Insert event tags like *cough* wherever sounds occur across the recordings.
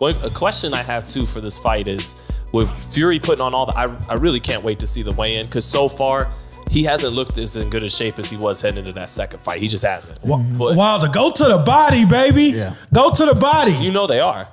Well, a question I have too for this fight is with Fury putting on all the. I, I really can't wait to see the weigh in because so far he hasn't looked as in good a shape as he was heading into that second fight. He just hasn't. But Wilder, go to the body, baby. Yeah. Go to the body. you know they are.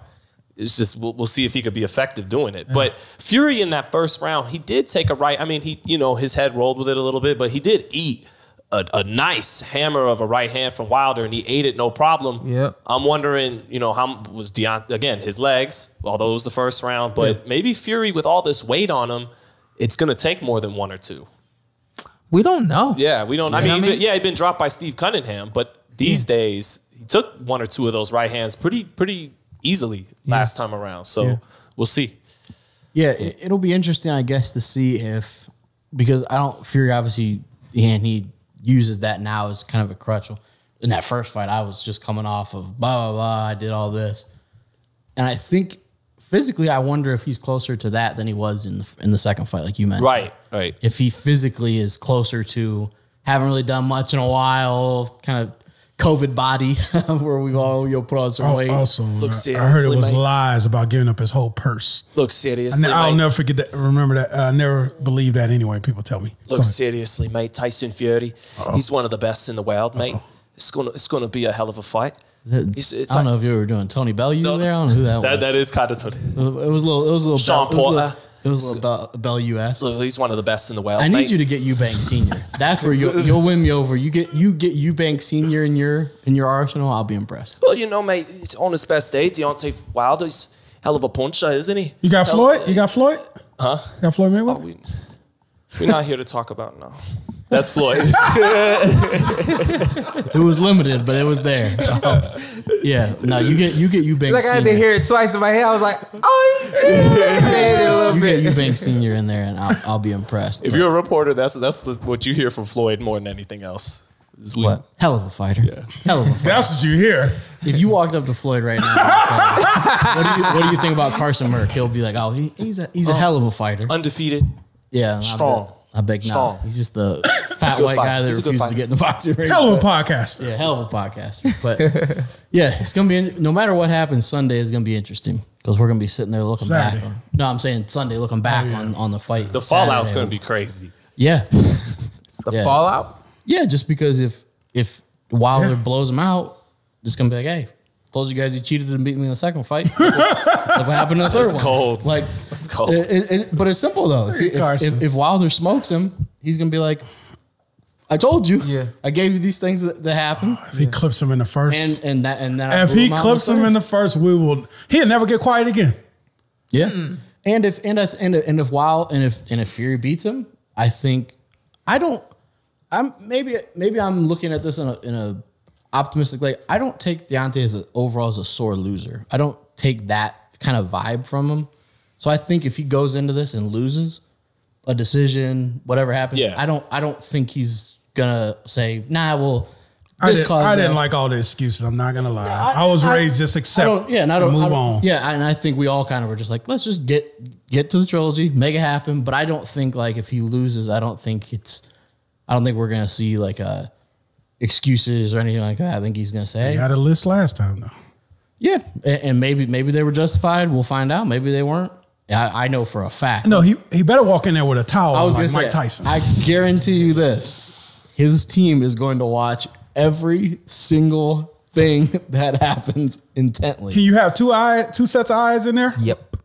It's just we'll, we'll see if he could be effective doing it. But Fury in that first round, he did take a right. I mean, he you know his head rolled with it a little bit, but he did eat a, a nice hammer of a right hand from Wilder, and he ate it no problem. Yep. I'm wondering, you know, how was Deont again his legs? Although it was the first round, but maybe Fury with all this weight on him, it's gonna take more than one or two. We don't know. Yeah, we don't. I You mean, know he'd what I been- yeah, he'd been dropped by Steve Cunningham, but these days he took one or two of those right hands pretty pretty easily last time around. So we'll see. Yeah, it, it'll be interesting, I guess, to see if because I don't Fury obviously and he uses that now as kind of a crutch. In that first fight, I was just coming off of blah blah blah. I did all this, and I think physically, I wonder if he's closer to that than he was in the in the second fight, like you mentioned. Right, right. If he physically is closer to haven't really done much in a while, kind of COVID body, *laughs* where we've all you'll put on some Oh, weight. also, Look, I I heard it was mate. lies about giving up his whole purse. Look I seriously, ne- I'll mate. never forget that. Remember that. I never believed that anyway. People tell me. Look seriously, mate. Tyson Fury, he's one of the best in the world, mate. It's gonna it's gonna be a hell of a fight. It's- it's I don't like- know if you were doing Tony Bell. You Bellew there. I don't know who that, That was. that is kind of. Tony. It was a little. It was a little. Sean Bell, it was a little, Porter. It was a little Bell, Bellew esque. Look, he's one of the best in the world. I need mate. you to get Eubank Senior. *laughs* That's where you'll, you'll win me over. You get you get Eubank Senior in your in your arsenal. I'll be impressed. Well, you know, mate, it's on his best day. Deontay Wilder's hell of a puncher, isn't he? You got Hell- Floyd? You got Floyd? Huh? You got Floyd Mayweather? Oh, we, we're not here to talk about now. That's Floyd. *laughs* It was limited, but it was there. Oh, yeah. No, you get you get Eubank Like I had to hear it twice in my head. I was like, oh, yeah, *laughs* a little You bit. get Eubank Senior in there, and I'll, I'll be impressed. if you're a reporter, that's that's the, what you hear from Floyd more than anything else. Is we- What? hell of a fighter. Hell of a fighter. That's what you hear. If you walked up to Floyd right now, and said, what, do you, what do you think about Carson Merck? He'll be like, oh, he, he's a he's a oh, hell of a fighter. Undefeated. Yeah, I Strong. bet- I bet not. Strong. He's just the fat Good white guy fighter. that He's refuses to get in the boxing ring. Hell of a but- podcast. Yeah, hell of a podcast. But yeah, it's gonna be no matter what happens. Sunday is gonna be interesting because we're gonna be sitting there looking Saturday. back. On, no, I'm saying Sunday looking back oh, on, on the fight. The fallout's going to be crazy. yeah, The Yeah. fallout. yeah. Just because if if Wilder blows him out, it's gonna be like, hey, told you guys he cheated and beat me in the second fight. *laughs* Look what happened in the third That's one. cold. Like it's cold. it- it- it- but it's simple though. If, if, if, if Wilder smokes him, he's gonna be like, I told you. Yeah. I gave you these things that, that happened. If he clips him in the first, And and that and that. If he out clips him in the first, we will. He'll never get quiet again. Yeah. Mm. And if and if and if, and if Wild and if and if Fury beats him, I think I don't. I'm maybe maybe I'm looking at this in a in a optimistic way. I don't take Deontay as a, overall as a sore loser. I don't take that kind of vibe from him. So I think if he goes into this and loses a decision, whatever happens, Yeah. I don't I don't think he's gonna say nah. Well, I, this didn't, caused I didn't like all the excuses. I'm not gonna lie. I, was raised just I accept. don't, yeah, and I don't move I don't- on. Yeah, and I think we all kind of were just like, let's just get get to the trilogy, make it happen. But I don't think like if he loses, I don't think it's, I don't think we're gonna see like uh excuses or anything like that. I think he's gonna say, He had a list last time though. yeah, and, and maybe maybe they were justified. We'll find out. Maybe they weren't. I, I know for a fact. No, he he better walk in there with a towel I was like gonna Mike say, Tyson. I guarantee you this: his team is going to watch every single thing *laughs* that happens intently. Can you have two eye, two sets of eyes in there? Yep.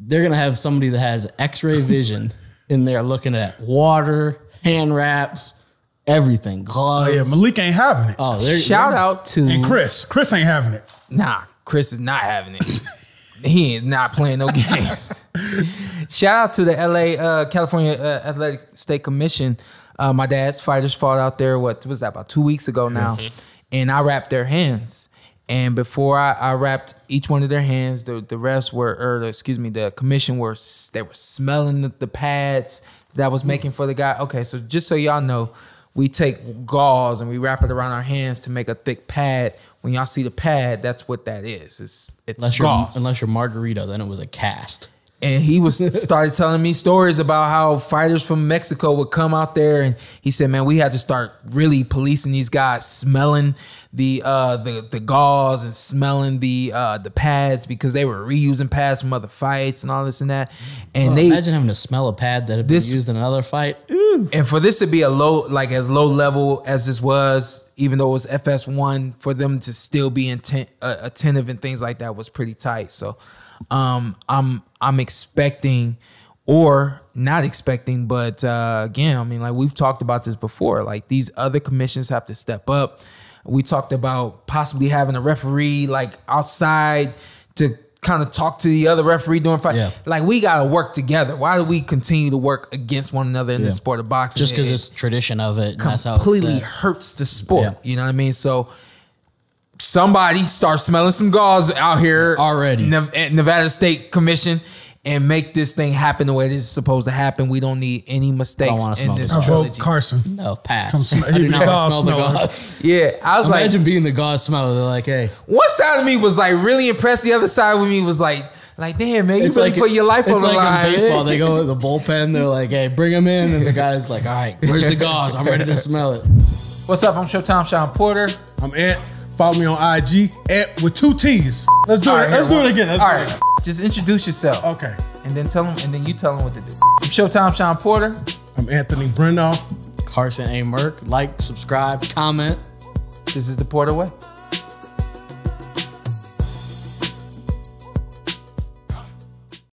they're gonna have somebody that has X-ray vision in there looking at water, hand wraps, everything, Oh gloves. yeah, Malik ain't having it. Oh, Shout out to and Chris, Chris ain't having it. Nah, Chris is not having it. *laughs* he ain't not playing no games. *laughs* Shout out to the LA uh, California uh, Athletic State Commission. Uh, my dad's fighters fought out there. What was that? About two weeks ago now, and I wrapped their hands. And before I, I wrapped each one of their hands, the the rest were, or the, excuse me, the commission were they were smelling the, the pads that I was making for the guy. Okay, so just so y'all know, we take gauze and we wrap it around our hands to make a thick pad. When y'all see the pad, that's what that is. It's it's unless you're unless you're Margarito, then it was a cast. And he was started telling me stories about how fighters from Mexico would come out there, and he said, "Man, we had to start really policing these guys, smelling the uh the the gauze and smelling the uh the pads because they were reusing pads from other fights and all this and that, and Well, they imagine having to smell a pad that had been This- used in another fight. Ooh. and for this to be a low like as low level as this was even though it was fs1 for them to still be intent uh, attentive and things like that was pretty tight so um i'm i'm expecting or not expecting but uh again i mean like we've talked about this before like these other commissions have to step up we talked about possibly having a referee like outside to kind of talk to the other referee during fight. Yeah. Like we gotta work together. Why do we continue to work against one another in the sport of boxing? Just because It- it's tradition of it. And that's how completely hurts the sport. Yeah. You know what I mean? So somebody start smelling some gauze out here Already. Nev- at Nevada State Commission and make this thing happen the way it is supposed to happen. We don't need any mistakes wanna in smell this the I vote trilogy. Carson. No, pass. Come smell- *laughs* I do be not the wanna gauze smell the smeller. gauze. Yeah, I was Imagine like, being the gauze smeller. They're like, hey, one side of me was like really impressed. The other side with me was like, like damn man, you it's really like put your life it's on the like line. in baseball. They go to the bullpen. They're like, hey, bring him in, and the guy's like, all right, where's the gauze? I'm ready to smell it. What's up? I'm Showtime Shawn Porter. I'm Ant. Follow me on IG. at with two T's. Let's do All it. right, Let's do one- it again. Let's All do right, it. just introduce yourself. Okay. and then tell them, and then you tell them what to do. I'm Showtime Shawn Porter. I'm Anthony Brenagh. Carson A. Merck. Like, subscribe, comment. This is the Porter Way.